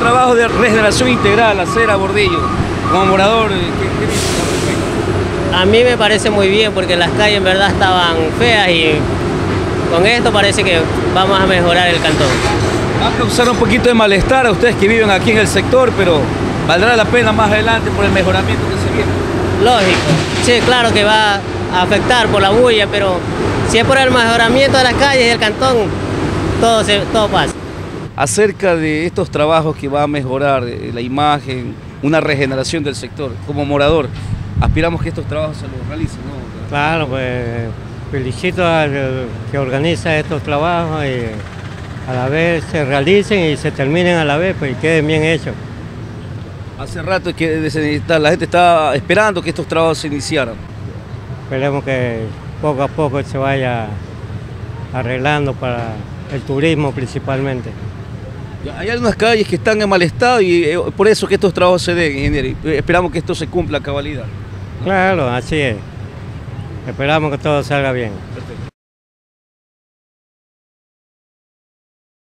trabajo de regeneración integral, acera, bordillo. Como morador, ¿qué, qué? A mí me parece muy bien porque las calles en verdad estaban feas y con esto parece que vamos a mejorar el cantón. Va a causar un poquito de malestar a ustedes que viven aquí en el sector, pero valdrá la pena más adelante por el mejoramiento que se viene. Lógico. Sí, claro que va a afectar por la bulla, pero si es por el mejoramiento de las calles y del cantón, todo, se, todo pasa. Acerca de estos trabajos que va a mejorar eh, la imagen, una regeneración del sector, como morador, aspiramos que estos trabajos se los realicen, ¿no? Claro, pues felicito al que organiza estos trabajos y a la vez se realicen y se terminen a la vez, pues y queden bien hechos. Hace rato que la gente estaba esperando que estos trabajos se iniciaran. Esperemos que poco a poco se vaya arreglando para el turismo principalmente. Hay algunas calles que están en mal estado y eh, por eso que estos trabajos se den, ingeniero. eh, Esperamos que esto se cumpla a cabalidad. Claro, así es. Esperamos que todo salga bien.